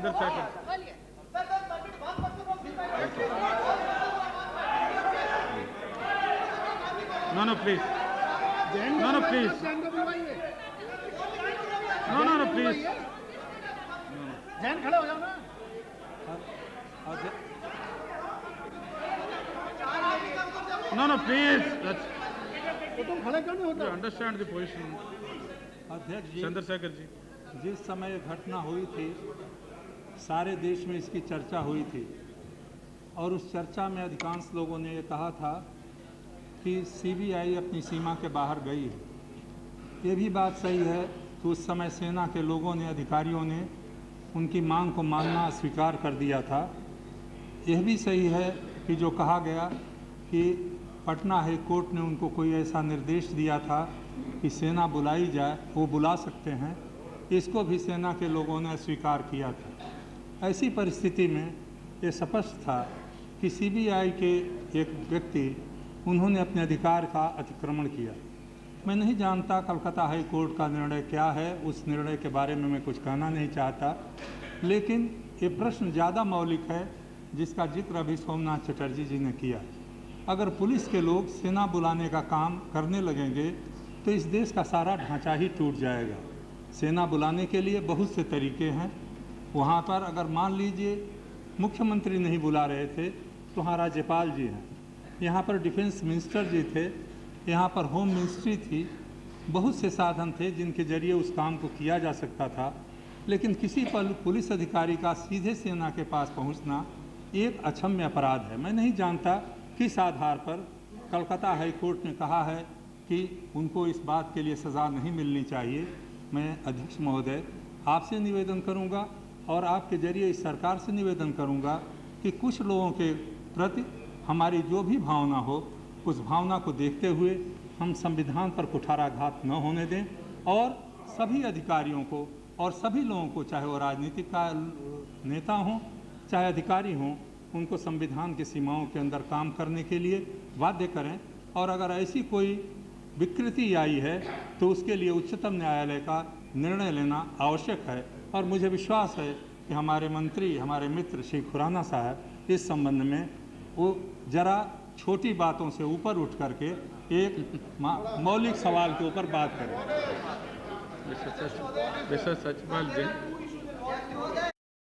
अंदर second no no please no no please no no no please ना no no please क्यों नहीं understand the position अध्यक्ष चंद्रशेखर जी। जिस समय घटना हुई थी सारे देश में इसकी चर्चा हुई थी। और उस चर्चा में अधिकांश लोगों ने ये कहा था कि सीबीआई अपनी सीमा के बाहर गई है। ये भी बात सही है कि उस समय सेना के लोगों ने, अधिकारियों ने उनकी मांग को मानना स्वीकार कर दिया था। यह भी सही है कि जो कहा गया कि पटना हाई कोर्ट ने उनको कोई ऐसा निर्देश दिया था कि सेना बुलाई जाए, वो बुला सकते हैं। इसको भी सेना के लोगों ने स्वीकार किया था। ऐसी परिस्थिति में ये स्पष्ट था कि सीबीआई के एक व्यक्ति, उन्होंने अपने अधिकार का अतिक्रमण किया। मैं नहीं जानता कलकत्ता हाई कोर्ट का निर्णय क्या है, उस निर्णय के बारे में मैं कुछ कहना नहीं चाहता, लेकिन ये प्रश्न ज़्यादा मौलिक है, जिसका ज़िक्र अभी सोमनाथ चटर्जी जी ने किया। अगर पुलिस के लोग सेना बुलाने का काम करने लगेंगे तो इस देश का सारा ढांचा ही टूट जाएगा। सेना बुलाने के लिए बहुत से तरीके हैं वहाँ पर अगर मान लीजिए मुख्यमंत्री नहीं बुला रहे थे तो वहाँ राज्यपाल जी हैं। यहाँ पर डिफेंस मिनिस्टर जी थे, यहाँ पर होम मिनिस्ट्री थी, बहुत से साधन थे जिनके ज़रिए उस काम को किया जा सकता था। लेकिन किसी पर पुलिस अधिकारी का सीधे सेना के पास पहुँचना एक अक्षम्य अपराध है। मैं नहीं जानता किस आधार पर कलकत्ता हाई कोर्ट ने कहा है कि उनको इस बात के लिए सज़ा नहीं मिलनी चाहिए। मैं अध्यक्ष महोदय आपसे निवेदन करूँगा और आपके ज़रिए इस सरकार से निवेदन करूँगा कि कुछ लोगों के प्रति हमारी जो भी भावना हो, उस भावना को देखते हुए हम संविधान पर कुठाराघात न होने दें और सभी अधिकारियों को और सभी लोगों को, चाहे वो राजनीतिक का नेता हों, चाहे अधिकारी हों, उनको संविधान की सीमाओं के अंदर काम करने के लिए बाध्य करें। और अगर ऐसी कोई विकृति आई है तो उसके लिए उच्चतम न्यायालय का निर्णय लेना आवश्यक है। और मुझे विश्वास है कि हमारे मंत्री हमारे मित्र श्री खुराना साहब इस संबंध में वो जरा छोटी बातों से ऊपर उठ करके एक मौलिक सवाल के ऊपर बात करें. Sach- जी.